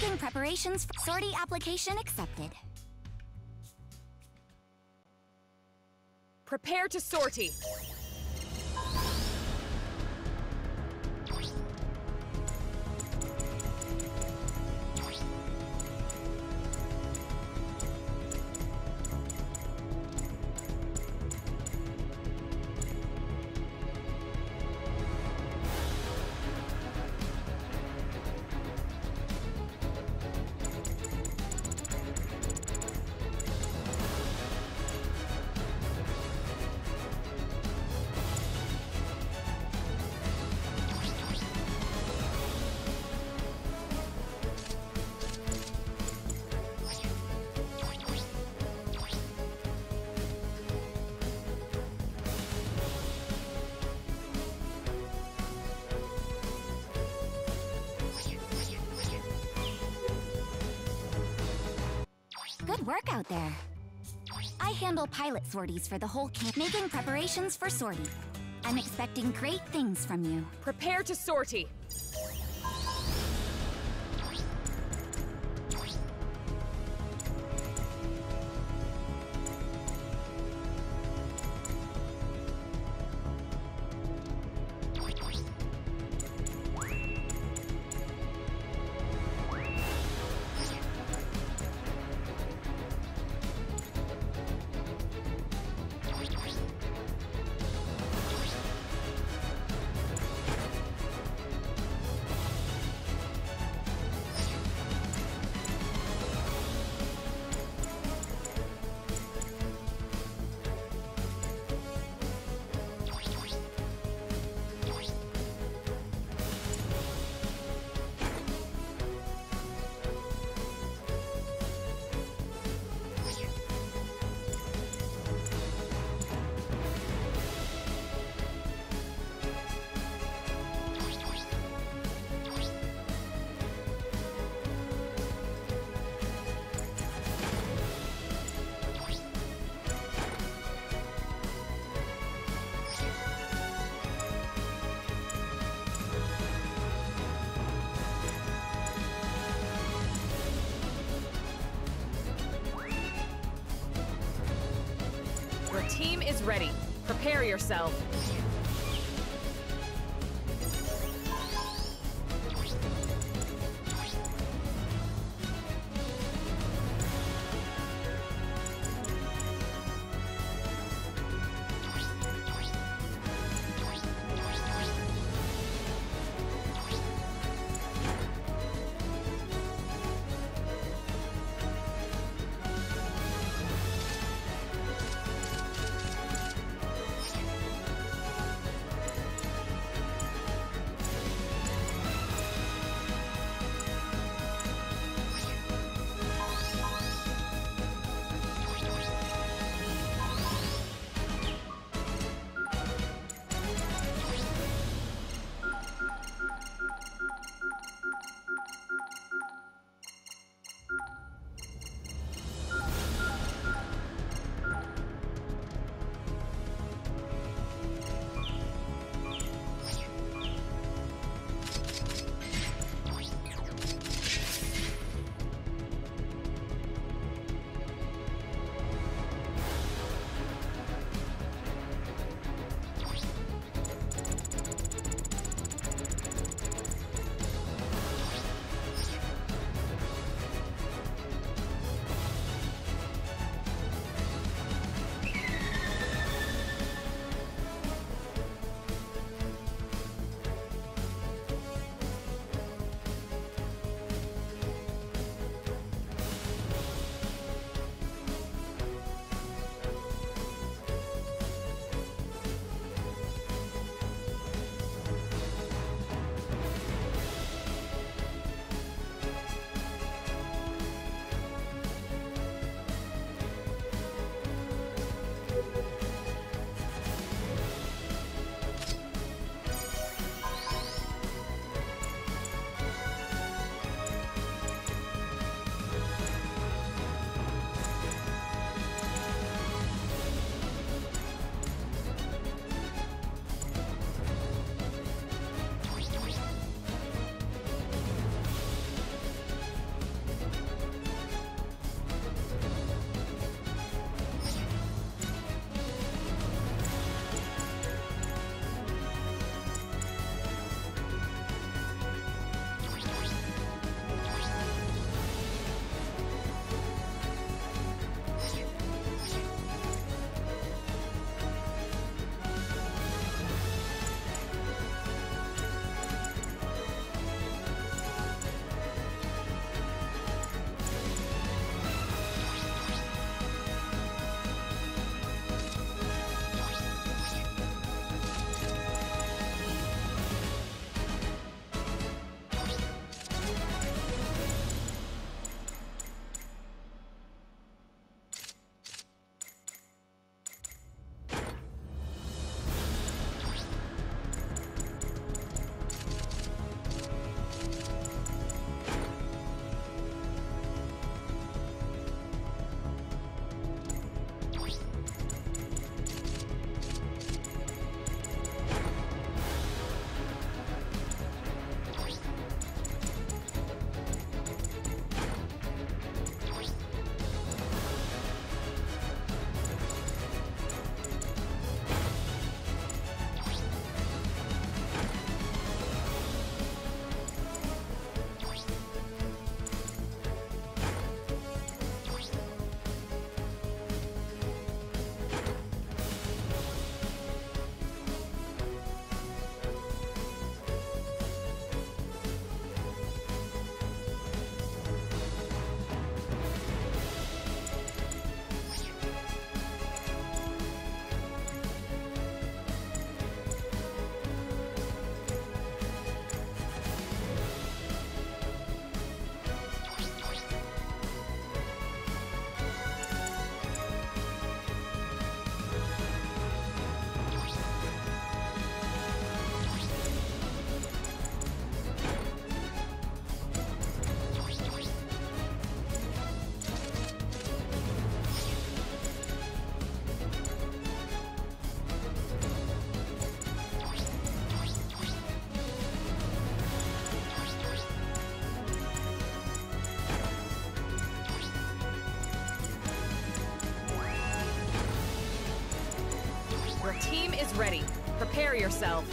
Making preparations for sortie application accepted. Prepare to sortie. Good work out there. I handle pilot sorties for the whole camp, making preparations for sortie. I'm expecting great things from you. Prepare to sortie. Ready. Prepare yourself. ready. Prepare yourself.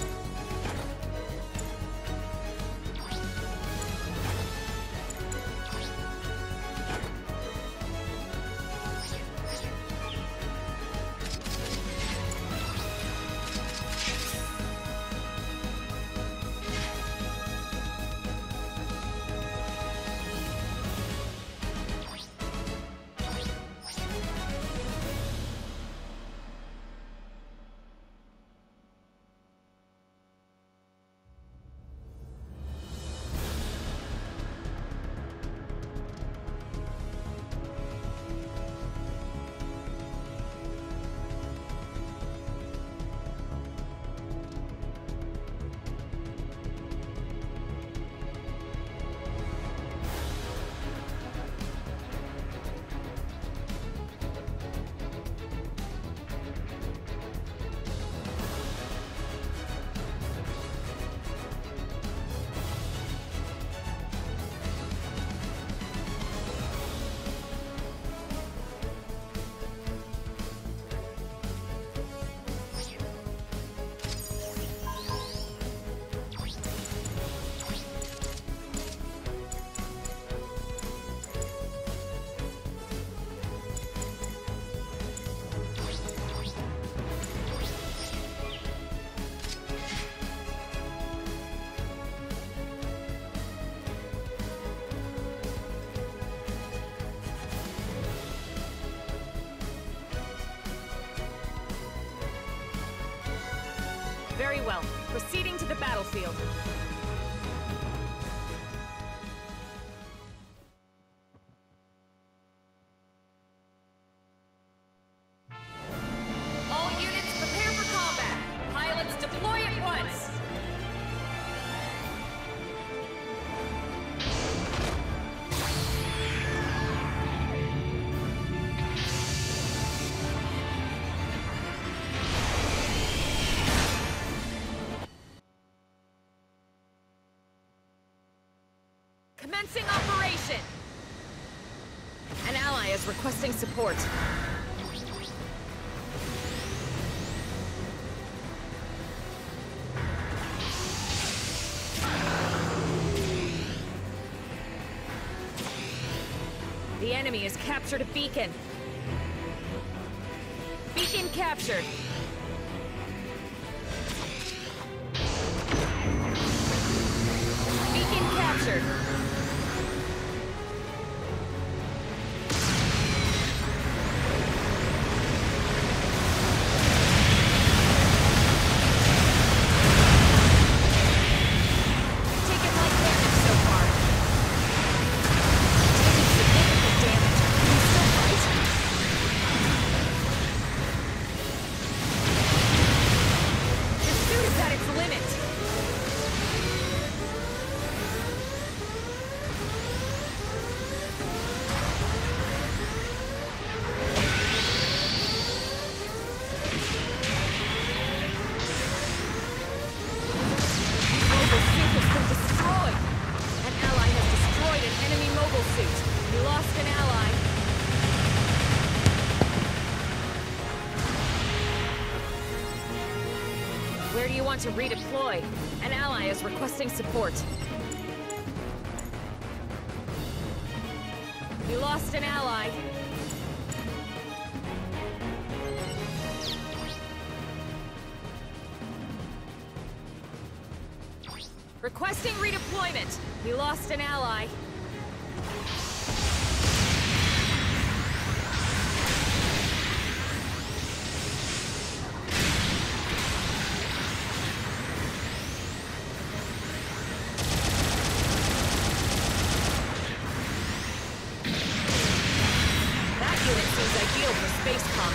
battlefield. requesting support. The enemy has captured a beacon. Beacon captured. Beacon captured. want to redeploy. An ally is requesting support.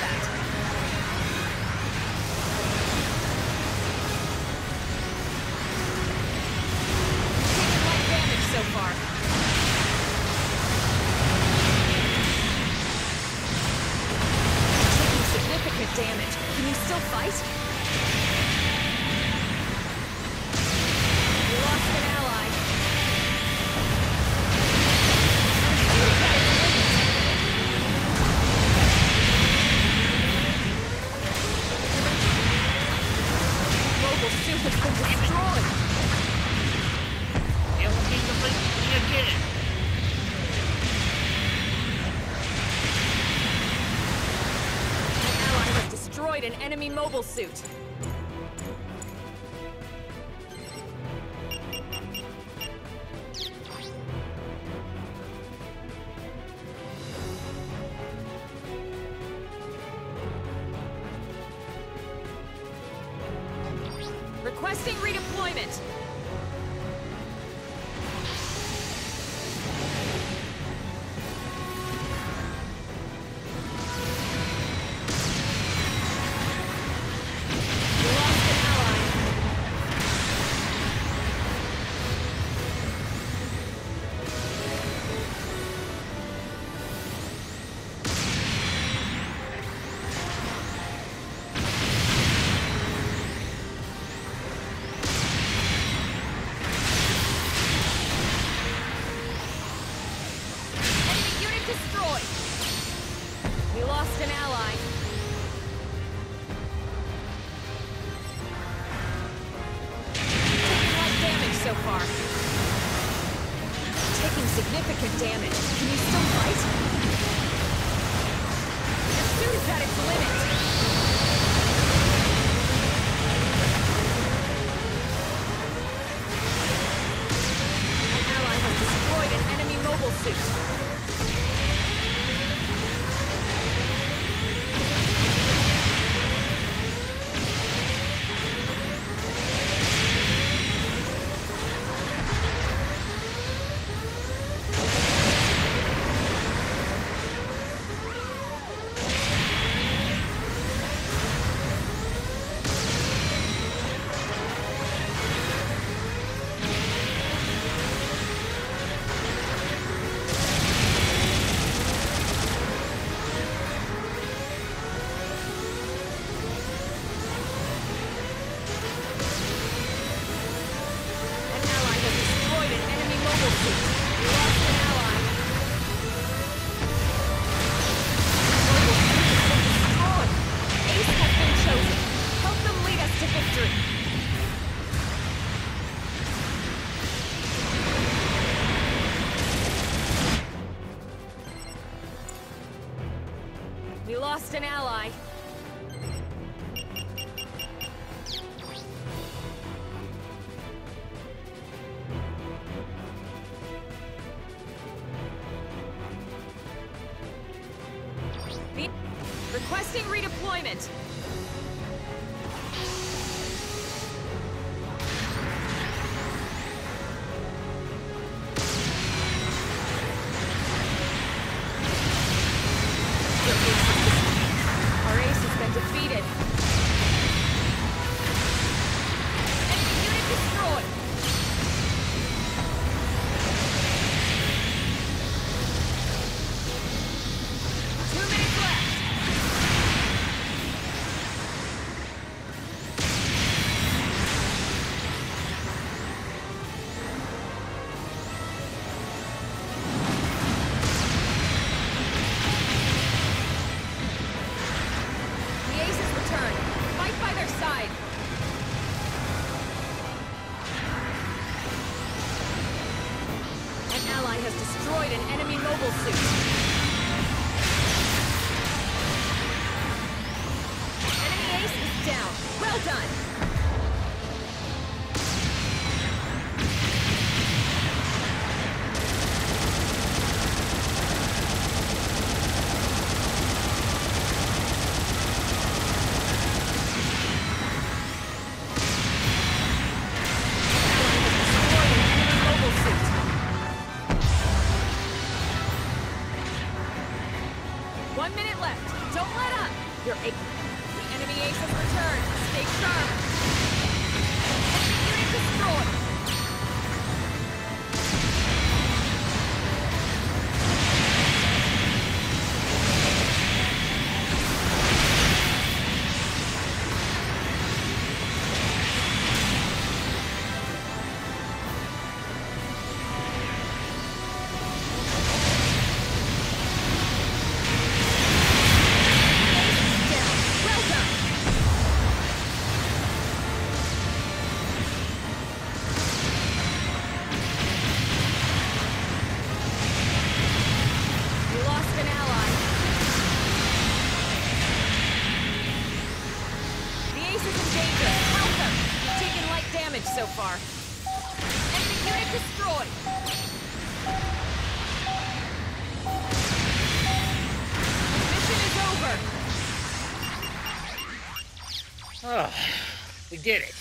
that. Enemy mobile suit. Requesting did it.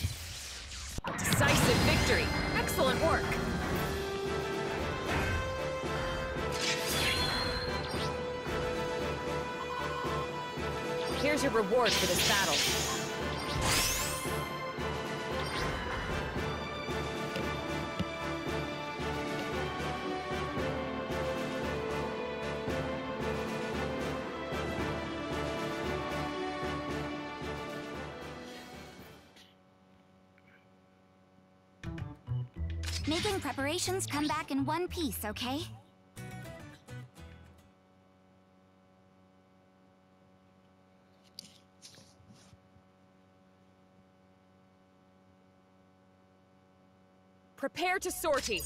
Decisive victory. Excellent work. Here's your reward for this battle. Making preparations come back in one piece, okay? Prepare to sortie.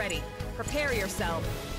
Ready. Prepare yourself.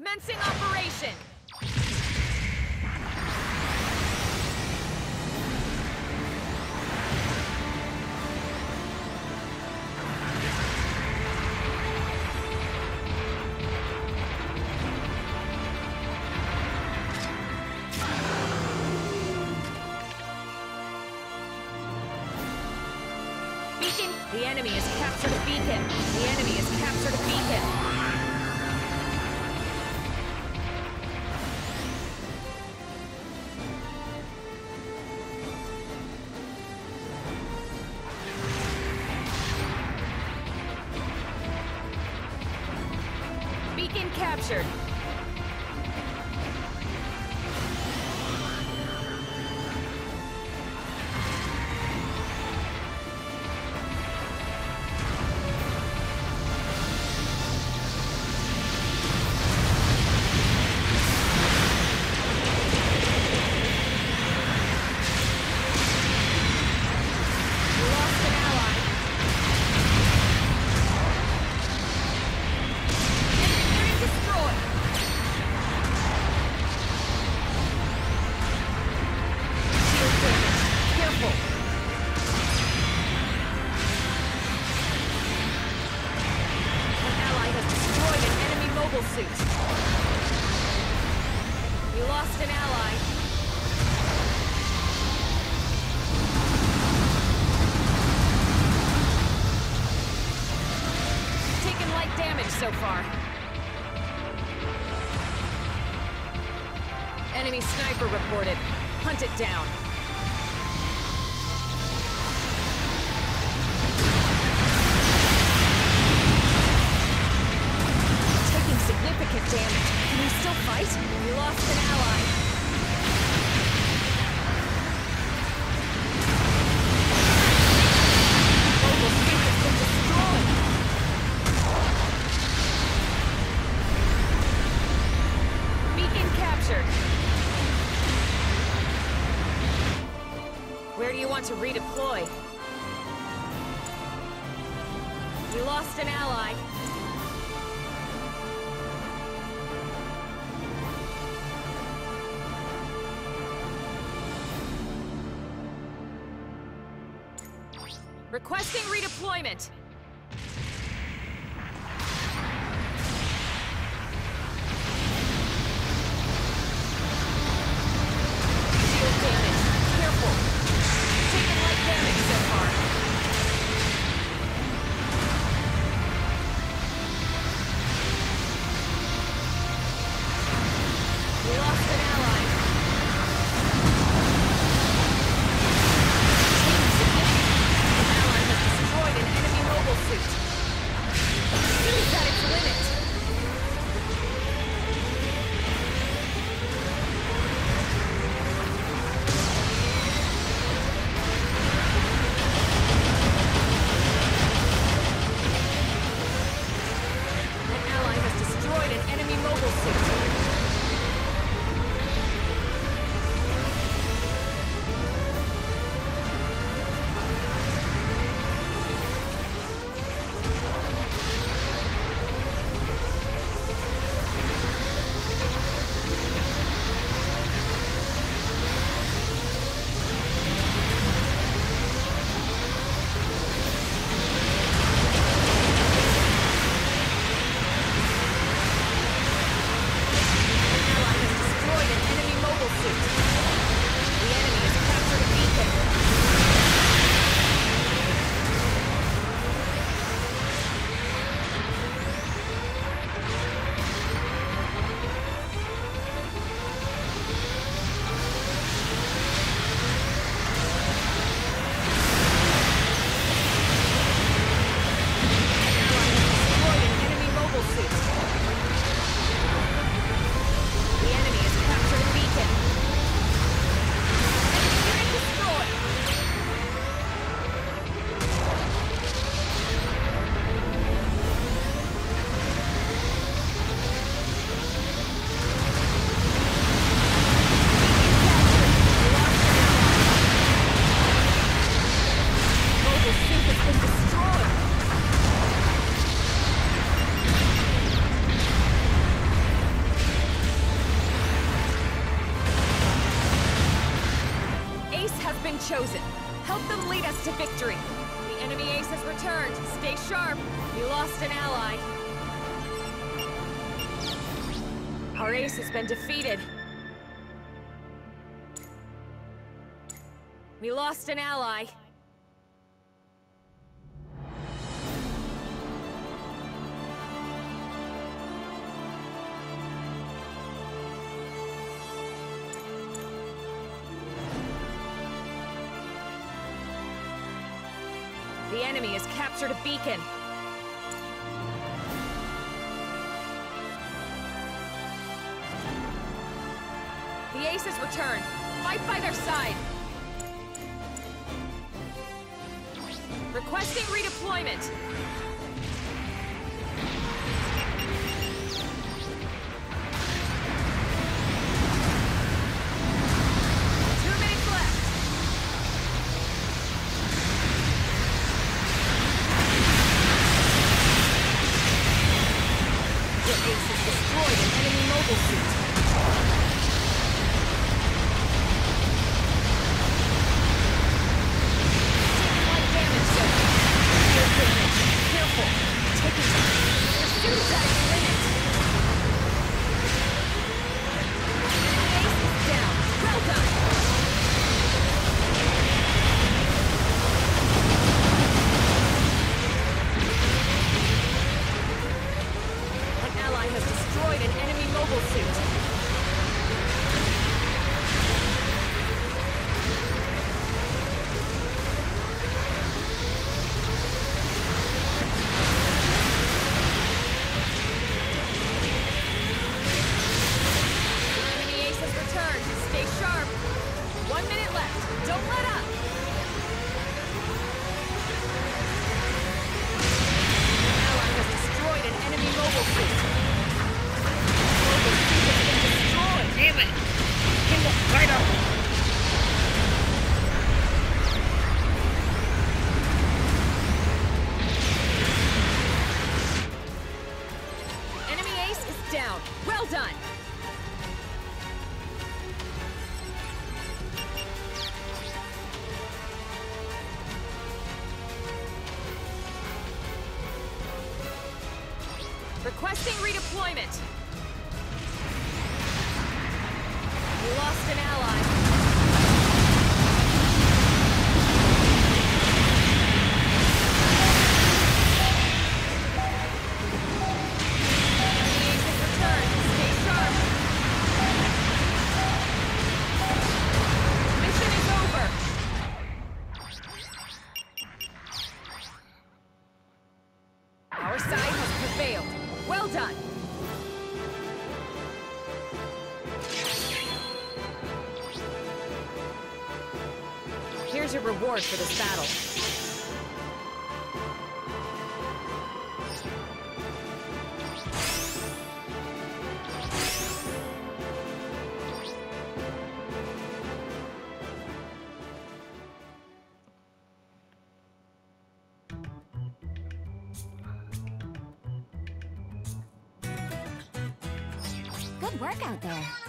Commencing operation. Chosen. Help them lead us to victory. The enemy ace has returned. Stay sharp. We lost an ally. Our ace has been defeated. We lost an ally. A beacon. The ace has returned. Fight by their side. Requesting redeployment. Down. Well done. Reward for this battle. Good work out there.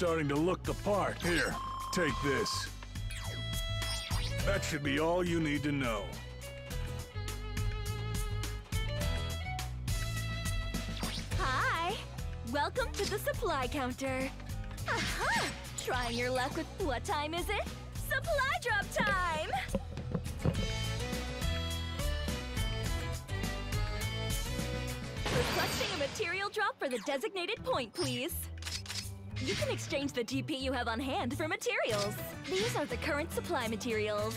Starting to look the part. Here, take this. That should be all you need to know. Hi! Welcome to the supply counter. Aha! Trying your luck with what time is it? Supply drop time! Requesting a material drop for the designated point, please. You can exchange the GP you have on hand for materials. These are the current supply materials.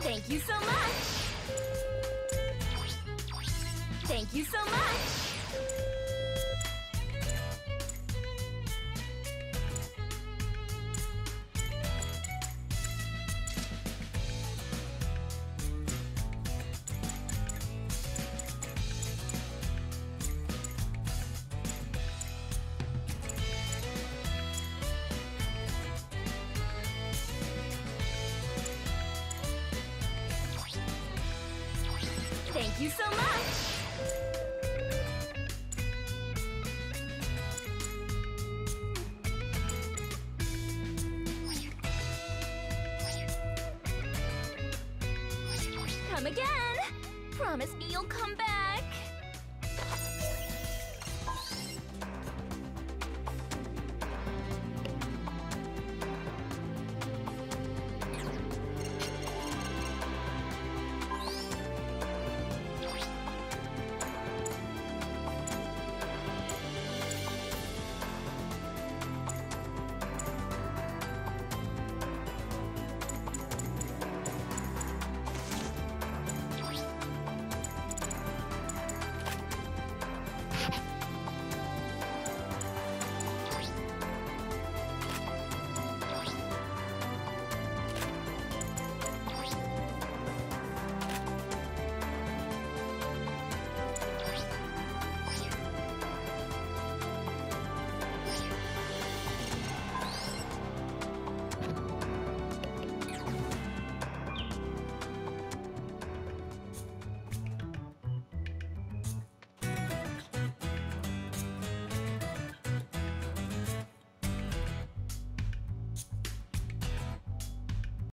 Thank you so much! Thank you so much!